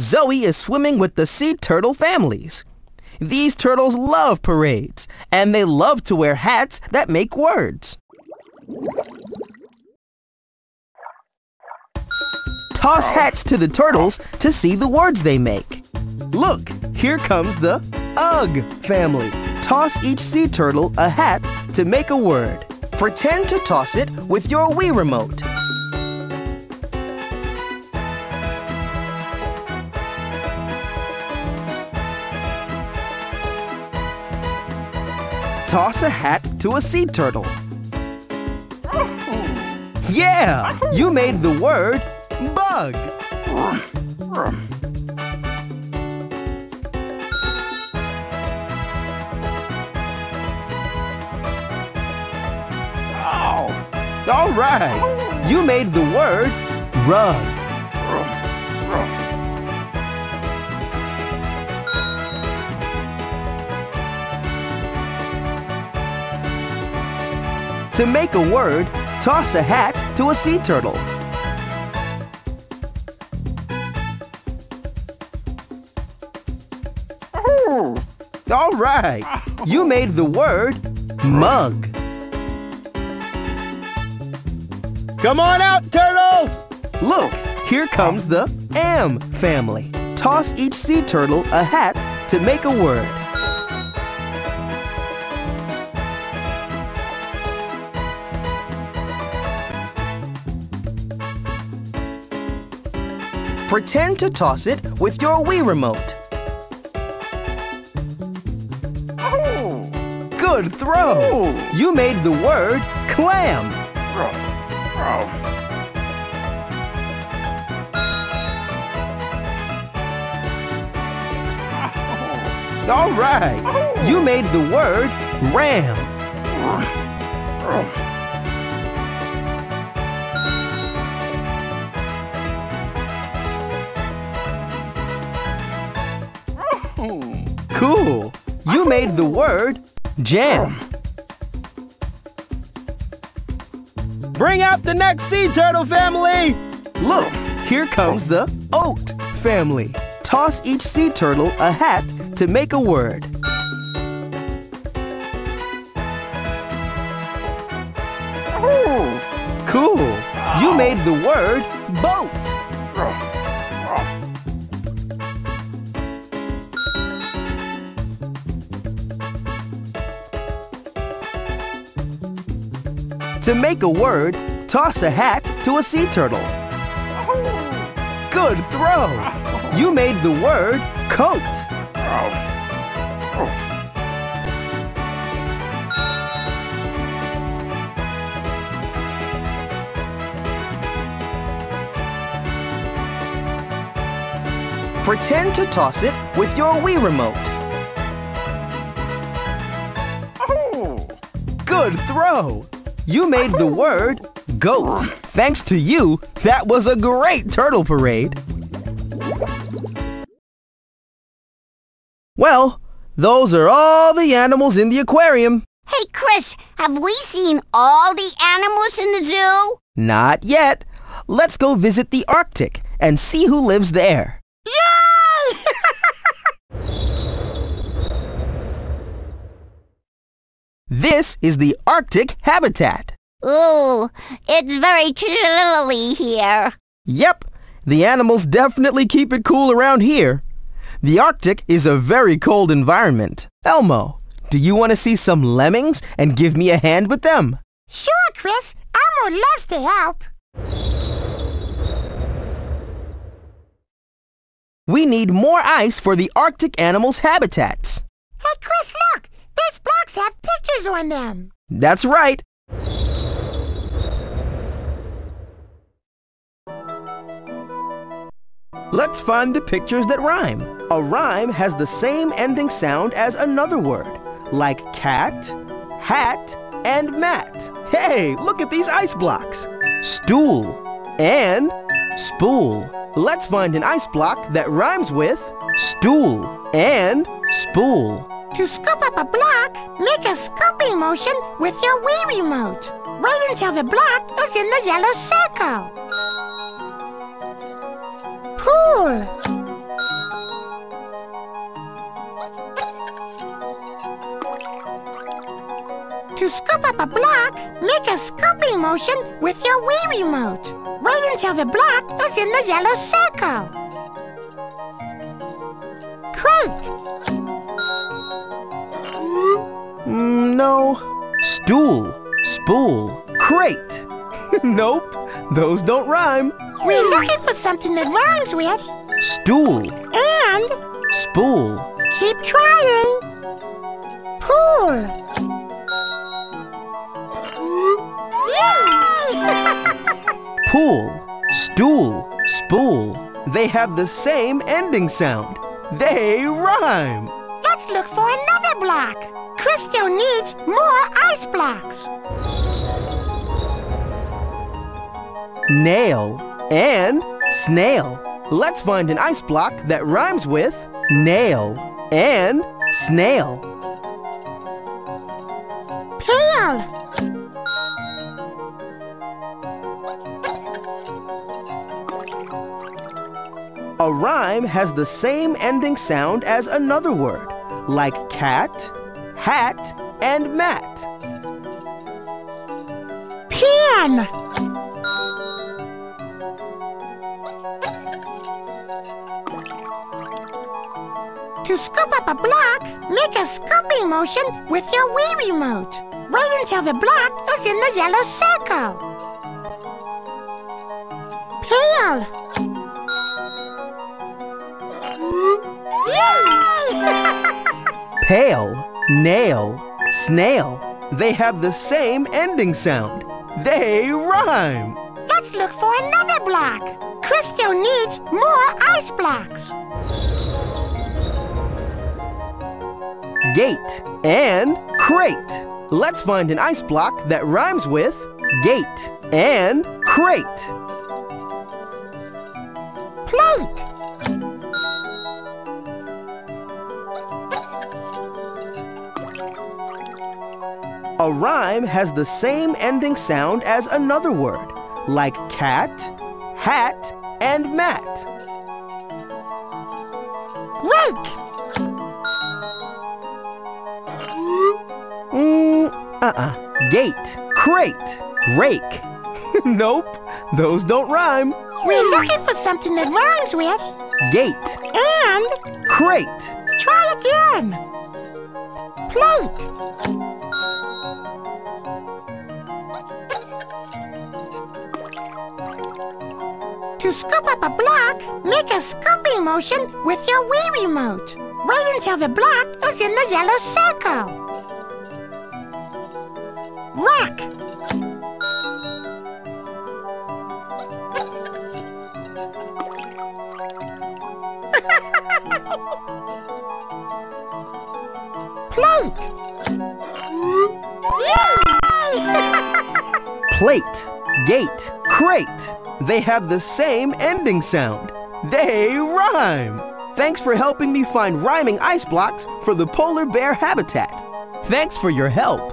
Zoe is swimming with the sea turtle families. These turtles love parades, and they love to wear hats that make words. Toss hats to the turtles to see the words they make. Look, here comes the UGG family. Toss each sea turtle a hat to make a word. Pretend to toss it with your Wii remote. Toss a hat to a sea turtle. Yeah! You made the word bug. All right. You made the word rug. To make a word, toss a hat to a sea turtle. Hmm. All right. You made the word mug. Come on out, turtles! Look, here comes the M family. Toss each sea turtle a hat to make a word. Pretend to toss it with your Wii remote. Good throw! You made the word clam. All right. You made the word ram. The word jam. Bring out the next sea turtle family. Look, here comes the oat family. Toss each sea turtle a hat to make a word. Cool. You made the word boat. To make a word, toss a hat to a sea turtle. Good throw! You made the word coat. Pretend to toss it with your Wii remote. Good throw! You made the word goat. Thanks to you, that was a great turtle parade. Well, those are all the animals in the aquarium. Hey, Chris, have we seen all the animals in the zoo? Not yet. Let's go visit the Arctic and see who lives there. Yay! This is the Arctic habitat. Ooh, it's very chilly here. Yep, the animals definitely keep it cool around here. The Arctic is a very cold environment. Elmo, do you want to see some lemmings and give me a hand with them? Sure, Chris. Elmo loves to help. We need more ice for the Arctic animals' habitats. Hey, Chris, look. These blocks on them. That's right. Let's find the pictures that rhyme. A rhyme has the same ending sound as another word, like cat, hat, and mat. Hey, look at these ice blocks. Stool and spool. Let's find an ice block that rhymes with stool and spool. To scoop up a block, make a scooping motion with your Wii remote. Wait until the block is in the yellow circle. Pool. To scoop up a block, make a scooping motion with your Wii remote. Wait until the block is in the yellow circle. Crate. No. Stool, spool, crate. nope, those don't rhyme. We're looking for something that rhymes with Stool, and spool, keep trying. Pool. Yay! pool, stool, spool. They have the same ending sound. They rhyme. Let's look for another block. Crystal needs more ice blocks. Nail and snail. Let's find an ice block that rhymes with nail and snail. Pail. A rhyme has the same ending sound as another word, like cat, hat, and mat. Pan. To scoop up a block, make a scooping motion with your Wii remote. Wait until the block is in the yellow circle. Pail. Pail, nail, snail. They have the same ending sound. They rhyme. Let's look for another block. Crystal needs more ice blocks. Gate and crate. Let's find an ice block that rhymes with gate and crate. A rhyme has the same ending sound as another word, like cat, hat, and mat. Rake. Mm, uh-uh. Gate, crate, rake. nope, those don't rhyme. We're looking for something that rhymes with Gate, and crate. try again. Plate. Scoop up a block, make a scooping motion with your Wii remote. Wait until the block is in the yellow circle. Rock. Plate. Yay! Plate, gate, crate. They have the same ending sound. They rhyme. Thanks for helping me find rhyming ice blocks for the polar bear habitat. Thanks for your help.